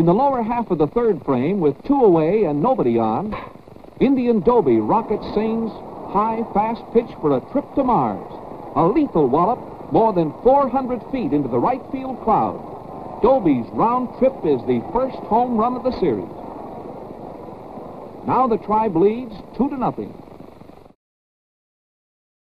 In the lower half of the third frame, with two away and nobody on, Indian Doby rockets Sain's high, fast pitch for a trip to Mars. A lethal wallop more than 400 feet into the right field cloud. Doby's round trip is the first home run of the series. Now the tribe leads two to nothing.